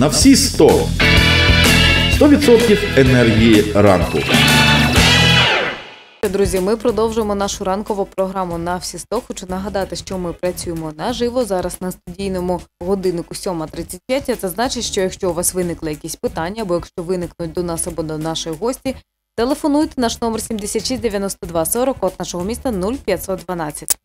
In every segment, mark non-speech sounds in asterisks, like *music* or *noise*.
на всі 100. 100% енергії ранку. Друзі, ми продовжуємо нашу ранкову програму на всі 100. Хочу нагадати, що ми працюємо наживо зараз на студійному годиннику 7.35. Це значить, що якщо у вас виникли якісь питання, або якщо виникнуть до нас або до нашої гості, телефонуйте наш номер 76 92 40, код нашого міста 0512.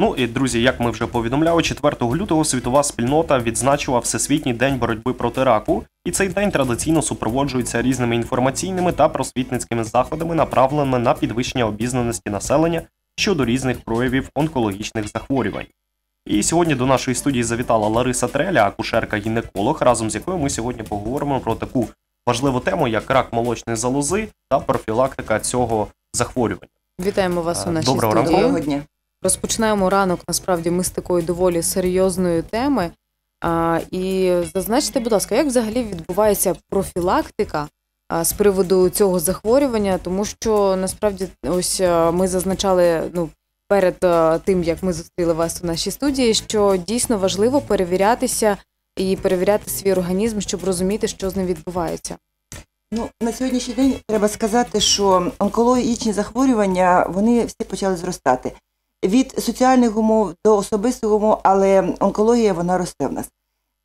Ну і друзі, як ми вже повідомляли, 4 лютого світова спільнота відзначила Всесвітній день боротьби проти раку, і цей день традиційно супроводжується різними інформаційними та просвітницькими заходами, направленими на підвищення обізнаності населення щодо різних проявів онкологічних захворювань. І сьогодні до нашої студії завітала Лариса Треля, акушерка-гінеколог, разом з якою ми сьогодні поговоримо про таку важливу тему, як рак молочної залози та профілактика цього захворювання. Вітаємо вас у Е, нашій доброго ранку. студії. Доброго дня. Розпочинаємо ранок насправді ми з такої доволі серйозної теми. А, і зазначте, будь ласка, як взагалі відбувається профілактика а, з приводу цього захворювання, тому що насправді ось ми зазначали ну, перед тим, як ми зустріли вас у нашій студії, що дійсно важливо перевірятися і перевіряти свій організм, щоб розуміти, що з ним відбувається. Ну, на сьогоднішній день треба сказати, що онкологічні захворювання вони всі почали зростати. Від соціальних умов до особистих умов, але онкологія вона росте в нас.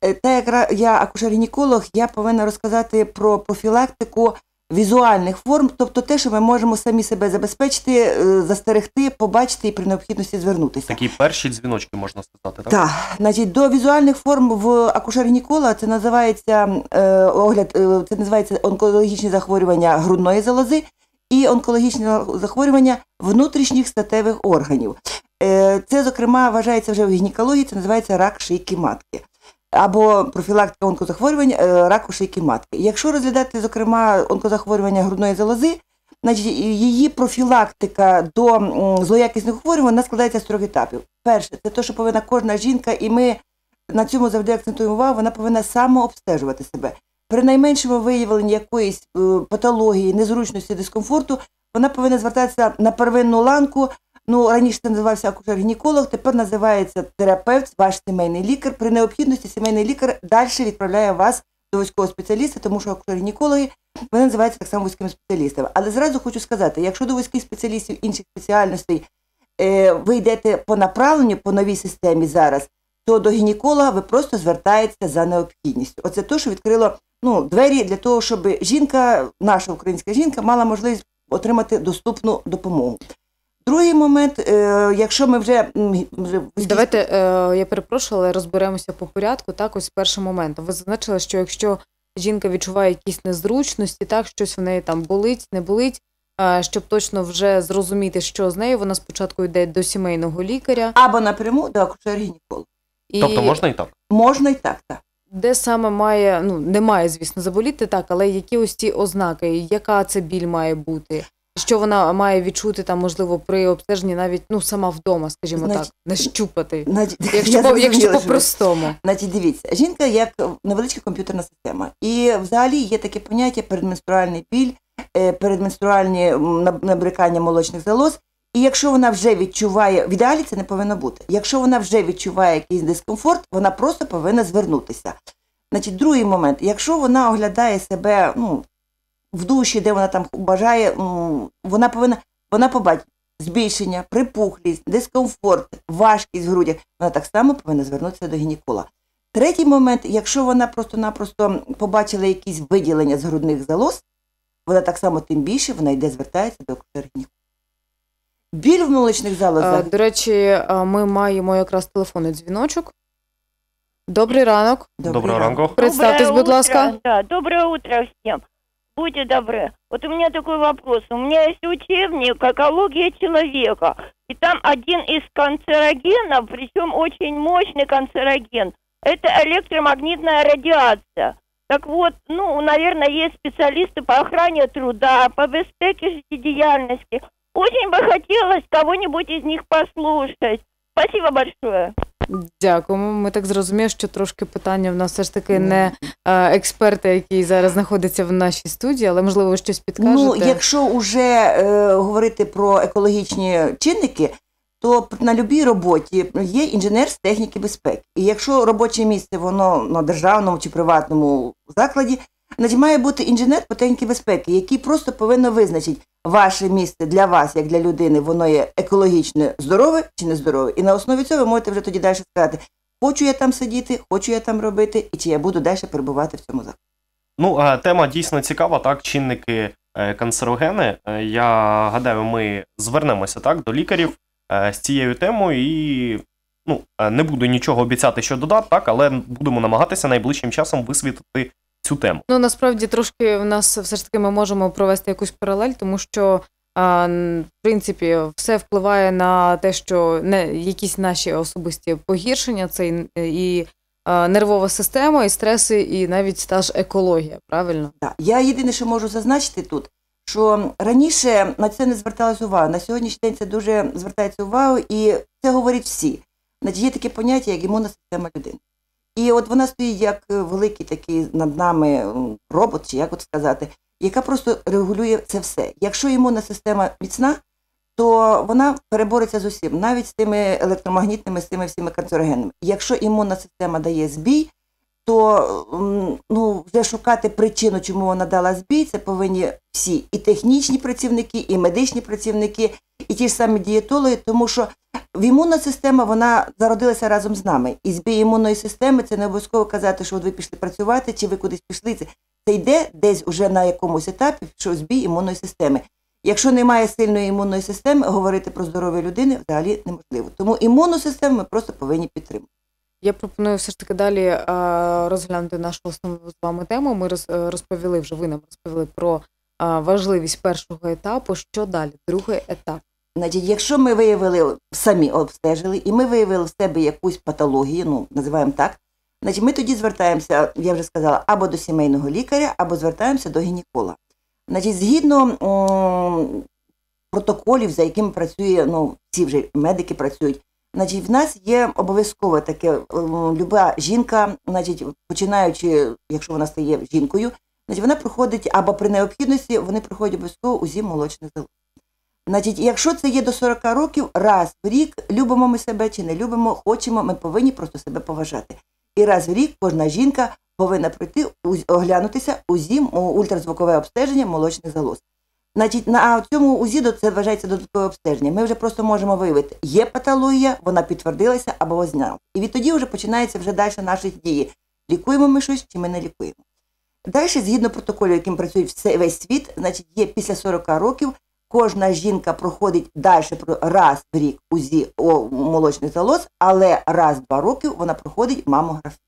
Е, Та як я акушер-гінеколог, я повинна розказати про профілактику візуальних форм, тобто те, що ми можемо самі себе забезпечити, е, застерегти, побачити і при необхідності звернутися. Такі перші дзвіночки можна сказати, так? Так, значить, до візуальних форм в акушер-гінеколога це називається е, огляд, е, це називається онкологічні захворювання грудної залози і онкологічні захворювання внутрішніх статевих органів. Е, це, зокрема, вважається вже в гінекології, це називається рак шийки матки. Або профілактика онкозахворювань е, раку шийки матки. Якщо розглядати, зокрема, онкозахворювання грудної залози, значить її профілактика до злоякісних захворювань вона складається з трьох етапів. Перше, це те, що повинна кожна жінка, і ми на цьому завжди акцентуємо увагу, вона повинна самообстежувати себе. При найменшому виявленні якоїсь е, патології, незручності, дискомфорту, вона повинна звертатися на первинну ланку. Ну, раніше це називався акушер-гінеколог, тепер називається терапевт, ваш сімейний лікар. При необхідності сімейний лікар далі відправляє вас до військового спеціаліста, тому що акушер-гінекологи вони називаються так само військовими спеціалістами. Але зразу хочу сказати, якщо до військових спеціалістів інших спеціальностей е, ви йдете по направленню по новій системі зараз, то до гінеколога ви просто звертаєтеся за необхідністю. Оце те, що відкрило ну, двері для того, щоб жінка, наша українська жінка, мала можливість отримати доступну допомогу. Другий момент, е, якщо ми вже, Давайте е, я перепрошую, але розберемося по порядку. Так, ось першим моментом. Ви зазначили, що якщо жінка відчуває якісь незручності, так щось в неї там болить, не болить. е, Щоб точно вже зрозуміти, що з нею, вона спочатку йде до сімейного лікаря. або напряму до акушер-гінеколога. І Тобто можна і так. Можна і так, так. Де саме має, ну не має, звісно, заболіти, так, але які ось ці ознаки, яка це біль має бути? Що вона має відчути там, можливо, при обстеженні навіть ну сама вдома, скажімо Значить, так, нащупати. Значить, *laughs* Якщо, по, якщо по-простому. Значить, дивіться, жінка як невеличка комп'ютерна система. І взагалі є таке поняття передменструальний біль, е, передменструальні набрикання молочних залоз. І якщо вона вже відчуває, в ідеалі це не повинно бути. Якщо вона вже відчуває якийсь дискомфорт, вона просто повинна звернутися. Значить, другий момент, якщо вона оглядає себе ну, в душі, де вона там бажає, вона повинна вона побачить збільшення, припухлість, дискомфорт, важкість в грудях, вона так само повинна звернутися до гінеколога. Третій момент, якщо вона просто-напросто побачила якісь виділення з грудних залоз, вона так само тим більше вона йде звертається до акушер-гінеколога. Біль в молочних залозах. Е, До речі, а, ми маємо якраз телефонний дзвіночок. Добрий ранок. Доброго ранку. Представтесь, Доброе будь ласка. утро. Да, доброе утро всем. Будьте добры. Вот у меня такой вопрос. У меня есть учебник «Экология человека». И там один из канцерогенов, причем очень мощный канцероген, это электромагнитная радиация. Так вот, ну, наверное, есть специалисты по охране труда, по безпеке жизнедеятельности. Очень бы хотелось кого-нибудь из них послушать. Спасибо большое. Дякуємо. Ми так зрозуміли, що трошки питання в нас все ж таки не е, експерта, який зараз знаходиться в нашій студії, але можливо ви щось підкажете. Ну, якщо вже е, говорити про екологічні чинники, то на будь-якій роботі є інженер з техніки безпеки. І якщо робоче місце воно на державному чи приватному закладі, значить має бути інженер по техніці безпеки, який просто повинен визначити ваше місце для вас, як для людини, воно є екологічно здорове чи нездорове. І на основі цього ви можете вже тоді далі сказати, хочу я там сидіти, хочу я там робити, і чи я буду далі перебувати в цьому закладі. Ну, тема дійсно цікава, так, чинники е, канцерогени. Е, Я гадаю, ми звернемося так до лікарів е, з цією темою і ну, не буду нічого обіцяти, що додати, так, але будемо намагатися найближчим часом висвітлити цю тему. Ну насправді трошки в нас все ж таки ми можемо провести якусь паралель, тому що а, в принципі все впливає на те, що не якісь наші особисті погіршення, це і, і а, нервова система, і стреси, і навіть та ж екологія. Правильно? Да. Я єдине, що можу зазначити тут, що раніше на це не зверталась увага. На сьогоднішній день це дуже звертається увагу, і це говорять всі. Значить, є таке поняття, як імунна система людини. І от вона стоїть як е, великий такий над нами робот, чи як от сказати, яка просто регулює це все. Якщо імунна система міцна, то вона перебореться з усім, навіть з тими електромагнітними, з тими всіми канцерогенами. Якщо імунна система дає збій, то ну, вже шукати причину, чому вона дала збій, це повинні всі і технічні працівники, і медичні працівники, і ті ж самі дієтологи, тому що імунна система вона зародилася разом з нами. І збій імунної системи це не обов'язково казати, що ви пішли працювати, чи ви кудись пішли. Це йде десь уже на якомусь етапі, що збій імунної системи. Якщо немає сильної імунної системи, говорити про здоров'я людини взагалі неможливо. Тому імунну систему ми просто повинні підтримати. Я пропоную все ж таки далі розглянути нашу основну з вами тему. Ми е, розповіли вже, ви нам розповіли про важливість першого етапу. Що далі? Другий етап. Значить, якщо ми виявили самі обстежили, і ми виявили в себе якусь патологію, ну називаємо так, значить ми тоді звертаємося, я вже сказала, або до сімейного лікаря, або звертаємося до гінеколога. Значить, згідно протоколів, за якими працює, ну ці вже медики працюють. Значить, в нас є обов'язково таке, люба жінка, значить, починаючи, якщо вона стає жінкою, значить, вона проходить або при необхідності вони проходять обов'язково УЗІ молочних залоз. Значить, якщо це є до 40 років, раз в рік любимо ми себе чи не любимо, хочемо, ми повинні просто себе поважати. І раз в рік кожна жінка повинна пройти оглянутися УЗІ, ультразвукове обстеження молочних залоз. Значить, на цьому УЗІ до- це вважається додаткове обстеження. Ми вже просто можемо виявити, є патологія, вона підтвердилася або зняла. І відтоді вже починається вже далі наші дії. Лікуємо ми щось чи ми не лікуємо. Далі, згідно протоколу, яким працює весь світ, значить, є після 40 років кожна жінка проходить далі раз в рік УЗІ молочних залоз, але раз в два роки вона проходить мамографію.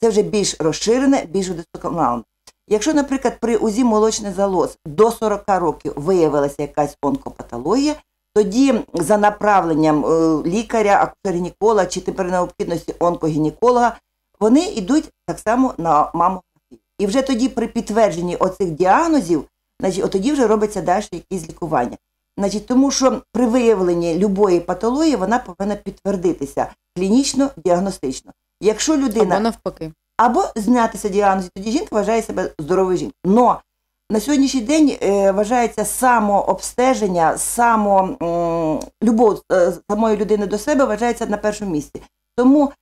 Це вже більш розширене, більш досконало. Якщо, наприклад, при УЗІ молочних залоз до 40 років виявилася якась онкопатологія, тоді за направленням е, лікаря, акушер-гінеколога чи тепер необхідності онкогінеколога, вони йдуть так само на мамографію. І вже тоді при підтвердженні оцих діагнозів значить, тоді вже робиться далі якісь лікування. Значить, тому що при виявленні любої патології вона повинна підтвердитися клінічно, діагностично. Якщо людина Або навпаки. Або знятися діагноз, і тоді жінка вважає себе здоровою жінкою. Но на сьогоднішній день е, вважається самообстеження, само м, любов е, самої людини до себе вважається на першому місці. Тому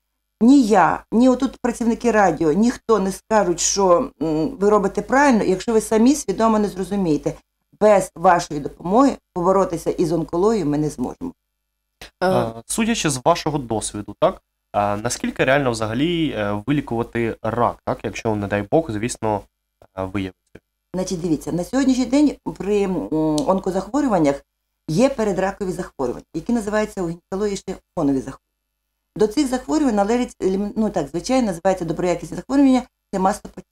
ні я, ні отут працівники радіо, ніхто не скажуть, що м, ви робите правильно, якщо ви самі свідомо не зрозумієте. Без вашої допомоги поборотися із онкологією ми не зможемо. Е, Е, Судячи з вашого досвіду, так е, наскільки реально взагалі е, вилікувати рак, так, якщо, не дай Бог, звісно, е, виявиться? Значить, дивіться, на сьогоднішній день при онкозахворюваннях є передракові захворювання, які називаються у гінекології ще фонові захворювання. До цих захворювань належить, ну так, звичайно, називається доброякісне захворювання, це мастопатія.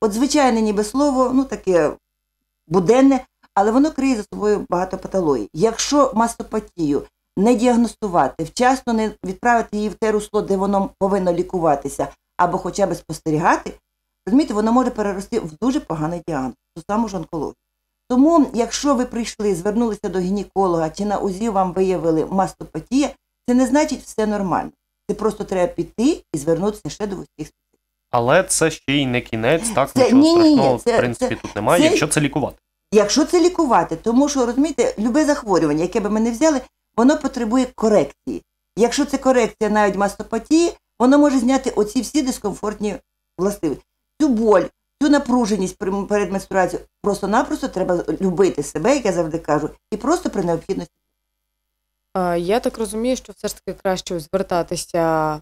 От звичайне ніби слово, ну таке буденне, але воно криє за собою багато патологій. Якщо мастопатію не діагностувати, вчасно не відправити її в те русло, де воно повинно лікуватися, або хоча б спостерігати, розумієте, воно може перерости в дуже поганий діагноз, ту саму ж онкологію. Тому, якщо ви прийшли, звернулися до гінеколога чи на УЗІ вам виявили мастопатія, це не значить все нормально. Це просто треба піти і звернутися ще до спеціалістів. Але це ще й не кінець, так Це- нічого ні-ні-ні, це- в принципі, тут немає, це- якщо це лікувати. Якщо це лікувати, тому що розумієте, любе захворювання, яке би ми не взяли, воно потребує корекції. Якщо це корекція навіть мастопатії, воно може зняти оці всі дискомфортні властивості. Цю боль, цю напруженість перед менструацією просто-напросто треба любити себе, як я завжди кажу, і просто при необхідності. Я так розумію, що все ж таки краще звертатися,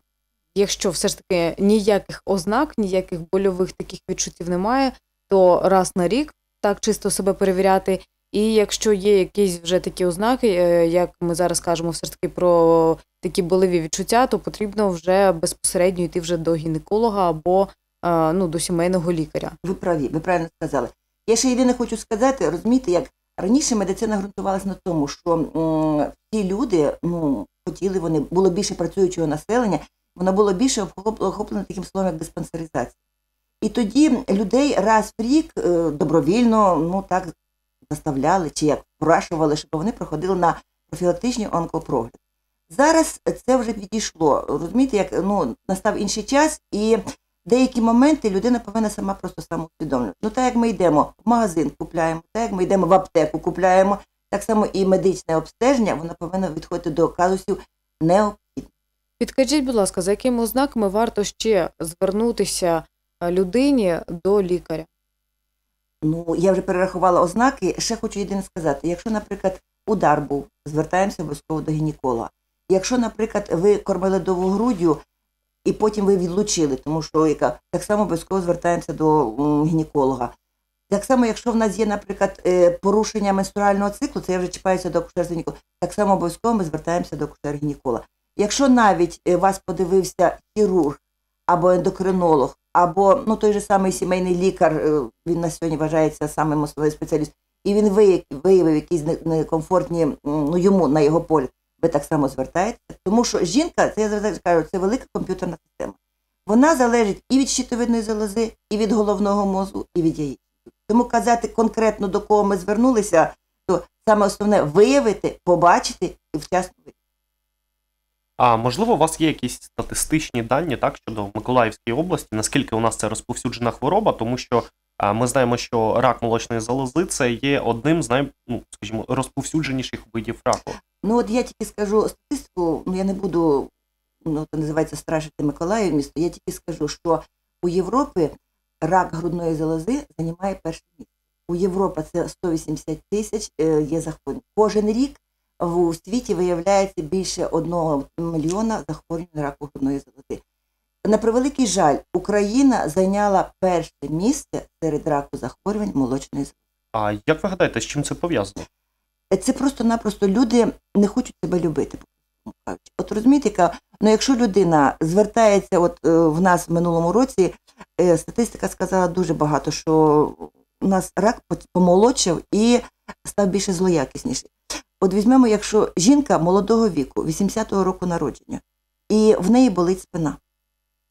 якщо все ж таки ніяких ознак, ніяких больових таких відчуттів немає, то раз на рік так чисто себе перевіряти. І якщо є якісь вже такі ознаки, е, як ми зараз кажемо, все ж таки про такі болеві відчуття, то потрібно вже безпосередньо йти вже до гінеколога або е, ну, до сімейного лікаря. Ви праві, ви правильно сказали. Я ще єдине хочу сказати, розумієте, як раніше медицина ґрунтувалася на тому, що всі люди, ну, хотіли вони, було більше працюючого населення, воно було більше охоп- охоплено таким словом, як диспансеризація. І тоді людей раз в рік е, добровільно, ну так, заставляли чи як впрашували, щоб вони проходили на профілактичний онкопрогляд. Зараз це вже відійшло. Розумієте, як ну, настав інший час, і деякі моменти людина повинна сама просто самоусвідомлювати. Ну, так як ми йдемо в магазин, купляємо, так як ми йдемо в аптеку, купляємо, так само і медичне обстеження, воно повинно відходити до казусів необхідно. Підкажіть, будь ласка, за якими ознаками варто ще звернутися е, людині до лікаря? Ну, я вже перерахувала ознаки. Ще хочу єдине сказати: якщо, наприклад, удар був, звертаємося обов'язково до гінеколога. Якщо, наприклад, ви кормили довгу груддю і потім ви відлучили, тому що яка так само обов'язково звертаємося до гінеколога. Так само, якщо в нас є, наприклад, е, порушення менструального циклу, це я вже чіпаюся до акушер гінеколога так само обов'язково ми звертаємося до акушер гінеколога Якщо навіть е, вас подивився хірург або ендокринолог, або ну той же самий сімейний лікар, е, він на сьогодні вважається самим основним спеціалістом, і він виявив, якісь некомфортні, ну йому на його полі, ви так само звертаєтеся. Тому що жінка, це я завжди кажу, це велика комп'ютерна система. Вона залежить і від щитовидної залози, і від головного мозку, і від яєць. Тому казати конкретно до кого ми звернулися, то саме основне виявити, побачити і вчасно виявити. А можливо, у вас є якісь статистичні дані так щодо Миколаївської області, наскільки у нас це розповсюджена хвороба, тому що ми знаємо, що рак молочної залози це є одним з най, ну, скажімо, розповсюдженіших видів раку. Ну от я тільки скажу статистику, ну я не буду, ну це називається страшити Миколаїв місто. Я тільки скажу, що у Європі рак грудної залози займає перше місце. У Європі це 180 тисяч е, є захворювань. Кожен рік в світі виявляється більше одного мільйона захворювань на раку грудної залози. На превеликий жаль, Україна зайняла перше місце серед раку захворювань молочної залози. А як ви гадаєте, з чим це пов'язано? це просто-напросто люди не хочуть себе любити. От розумієте, ну якщо людина звертається, от е, в нас в минулому році е, статистика сказала дуже багато, що у нас рак по- помолодшав і став більше злоякісніший. От візьмемо, якщо жінка молодого віку, 80-го року народження, і в неї болить спина.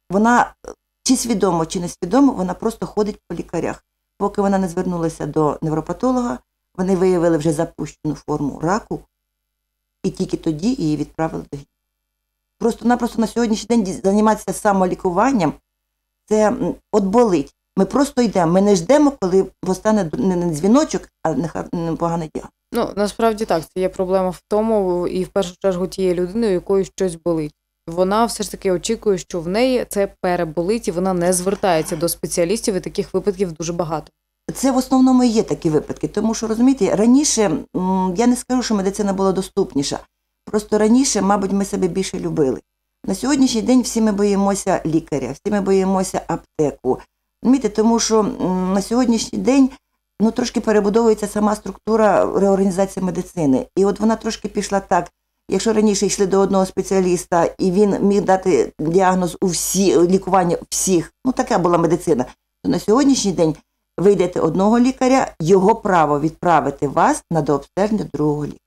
Вона е, чи свідомо, чи несвідомо, вона просто ходить по лікарях. Поки вона не звернулася до невропатолога, вони виявили вже запущену форму раку, і тільки тоді її відправили до гінеколога. Просто-напросто на сьогоднішній день займатися самолікуванням це от болить. Ми просто йдемо, ми не ждемо, коли постане не не дзвіночок, а неха- непоганий діагноз. Ну, насправді так, це є проблема в тому, і в першу чергу тієї людини, у якої щось болить. Вона все ж таки очікує, що в неї це переболить, і вона не звертається до спеціалістів, і таких випадків дуже багато. Це в основному є такі випадки, тому що розумієте, раніше я не скажу, що медицина була доступніша. Просто раніше, мабуть, ми себе більше любили. На сьогоднішній день всі ми боїмося лікаря, всі ми боїмося аптеку. Розумієте, тому що на сьогоднішній день ну, трошки перебудовується сама структура реорганізації медицини. І от вона трошки пішла так. Якщо раніше йшли до одного спеціаліста, і він міг дати діагноз у всі лікування всіх, ну така була медицина. То на сьогоднішній день ви йдете одного лікаря, його право відправити вас на дообстеження другого лікаря.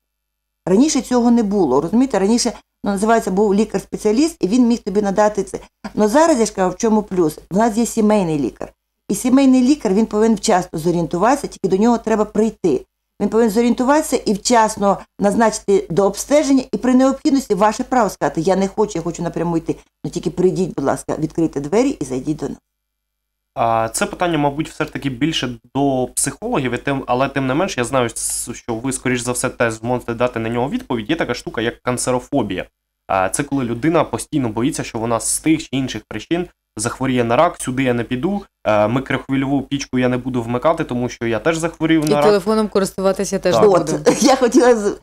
Раніше цього не було. Розумієте, раніше ну, називається був лікар-спеціаліст, і він міг тобі надати це. Але зараз я ж кажу, в чому плюс? В нас є сімейний лікар. І сімейний лікар він повинен вчасно зорієнтуватися, тільки до нього треба прийти. Він повинен зорієнтуватися і вчасно назначити до обстеження, і при необхідності ваше право сказати, я не хочу, я хочу напряму йти. Ну тільки прийдіть, будь ласка, відкрийте двері і зайдіть до нас. Це питання, мабуть, все ж таки більше до психологів, але тим не менш, я знаю, що ви, скоріш за все, теж зможете дати на нього відповідь. Є така штука, як канцерофобія. Це коли людина постійно боїться, що вона з тих чи інших причин захворіє на рак, сюди я не піду, е, микрохвильову пічку я не буду вмикати, тому що я теж захворів І на рак. телефоном користуватися теж Так. не От, *laughs* я хотіла з-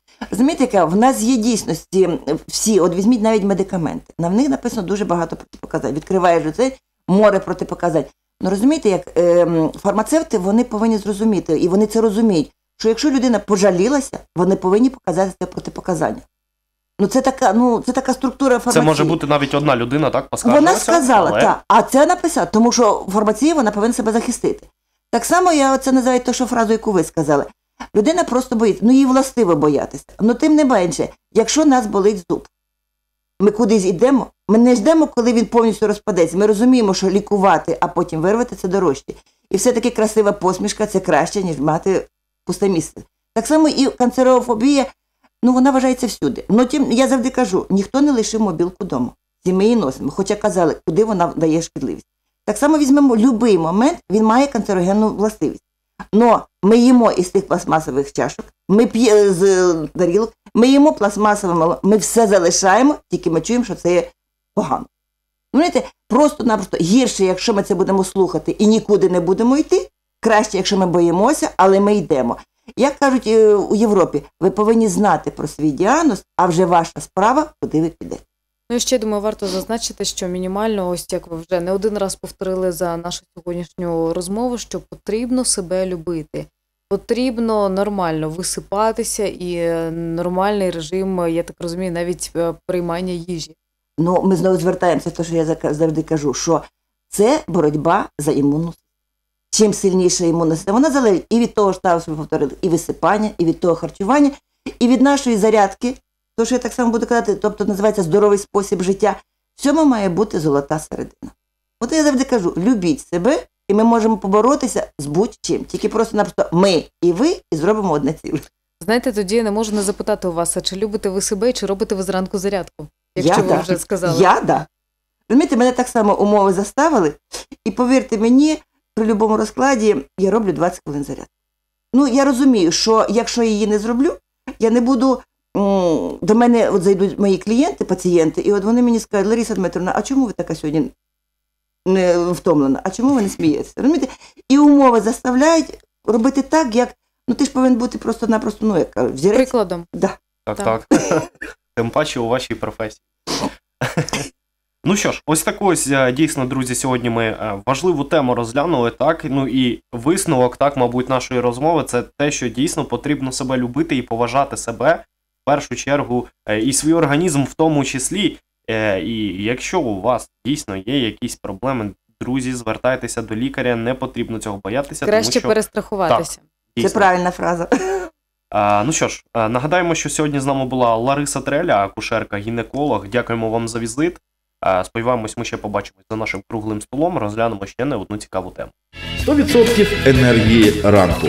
яка в нас є дійсності всі. От візьміть навіть медикаменти. На них написано дуже багато протипоказань. Відкриваєш оце море протипоказань. Ну розумієте, як ем, фармацевти вони повинні зрозуміти, і вони це розуміють, що якщо людина пожалілася, вони повинні показати це протипоказання. Ну це така, ну це така структура Це може бути навіть одна людина, так. Вона сказала, але... так. А це написала, тому що в вона повинна себе захистити. Так само я це називаю то, що фразу, яку ви сказали. Людина просто боїться, ну їй властиво боятися. Ну тим не менше, якщо нас болить зуб, ми кудись йдемо, ми не ждемо, коли він повністю розпадеться. Ми розуміємо, що лікувати, а потім вирвати це дорожче. І все-таки красива посмішка це краще, ніж мати пусте місце. Так само і канцерофобія, ну вона вважається всюди. Ну тим я завжди кажу, ніхто не лишив мобілку вдома. Всі ми її носимо, хоча казали, куди вона дає шкідливість. Так само візьмемо будь-який момент, він має канцерогенну властивість. Но ми їмо із тих пластмасових чашок, ми п'ємо з е, тарілок, ми їмо пластмасове ми все залишаємо, тільки ми чуємо, що це є погано. Знаєте, просто-напросто гірше, якщо ми це будемо слухати і нікуди не будемо йти, краще, якщо ми боїмося, але ми йдемо. Як кажуть е, у Європі, ви повинні знати про свій діагноз, а вже ваша справа, куди ви підете. Ну і ще думаю, варто зазначити, що мінімально, ось як ви вже не один раз повторили за нашу сьогоднішню розмову, що потрібно себе любити. Потрібно нормально висипатися і е, нормальний режим, е, я так розумію, навіть приймання їжі. Ну, ми знову звертаємося, те, що я завжди кажу, що це боротьба за імунну систему. Чим сильніша імунна система, вона залежить і від того, що ви повторили, і висипання, і від того харчування, і від нашої зарядки, то, що я так само буду казати, тобто називається здоровий спосіб життя. В цьому має бути золота середина. От я завжди кажу: любіть себе, і ми можемо поборотися з будь-чим. Тільки просто-напросто ми і ви, і зробимо одне ціле. Знаєте, тоді я не можу не запитати у вас, а чи любите ви себе, чи робите ви зранку зарядку? Якщо Я ви да. вже сказали. Я да. Розумієте, мене так само умови заставили, і повірте мені, при будь-якому розкладі я роблю 20 хвилин зарядку. Ну, я розумію, що якщо я її не зроблю, я не буду. До мене от зайдуть мої клієнти, пацієнти, і от вони мені скажуть, Лариса Дмитровна, а чому ви така сьогодні не втомлена? А чому ви не смієтеся? Розумієте? І умови заставляють робити так, як ну ти ж повинен бути просто-напросто, ну як кажуть, взірець. Прикладом. Да. Так, Так. так. *laughs* Тим паче у вашій професії. *laughs* Ну що ж, ось таку ось е, дійсно, друзі, сьогодні ми е, важливу тему розглянули, так. Ну і висновок, так, мабуть, нашої розмови це те, що дійсно потрібно себе любити і поважати себе в першу чергу, е, і свій організм в тому числі. І якщо у вас дійсно є якісь проблеми, друзі, звертайтеся до лікаря, не потрібно цього боятися, Краще тому що перестрахуватися. Це правильна фраза. а, ну що ж, нагадаємо, що сьогодні з нами була Лариса Треля, акушерка, гінеколог. Дякуємо вам за візит. А, сподіваємось, ми ще побачимось за нашим круглим столом. Розглянемо ще не одну цікаву тему. 100% енергії ранку.